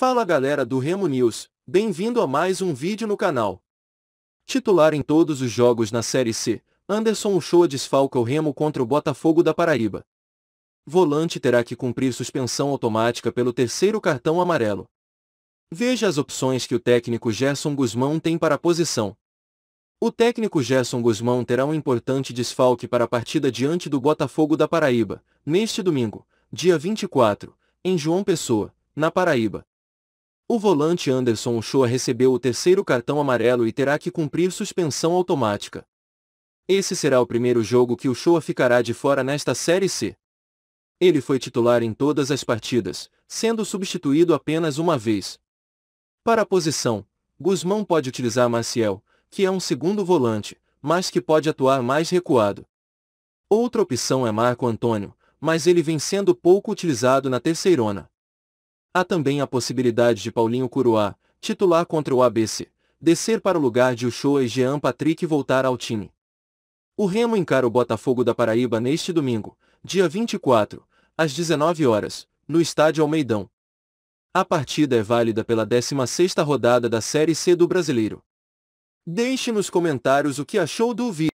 Fala galera do Remo News, bem-vindo a mais um vídeo no canal. Titular em todos os jogos na Série C, Anderson Uchoa desfalca o Remo contra o Botafogo da Paraíba. Volante terá que cumprir suspensão automática pelo terceiro cartão amarelo. Veja as opções que o técnico Gerson Guzmão tem para a posição. O técnico Gerson Guzmão terá um importante desfalque para a partida diante do Botafogo da Paraíba, neste domingo, dia 24, em João Pessoa, na Paraíba. O volante Anderson Uchoa recebeu o terceiro cartão amarelo e terá que cumprir suspensão automática. Esse será o primeiro jogo que o Uchoa ficará de fora nesta Série C. Ele foi titular em todas as partidas, sendo substituído apenas uma vez. Para a posição, Guzmão pode utilizar Maciel, que é um segundo volante, mas que pode atuar mais recuado. Outra opção é Marco Antônio, mas ele vem sendo pouco utilizado na terceirona. Há também a possibilidade de Paulinho Curuá, titular contra o ABC, descer para o lugar de Uchoa e Jean Patrick voltar ao time. O Remo encara o Botafogo da Paraíba neste domingo, dia 24, às 19 horas, no estádio Almeidão. A partida é válida pela 16ª rodada da Série C do Brasileiro. Deixe nos comentários o que achou do vídeo.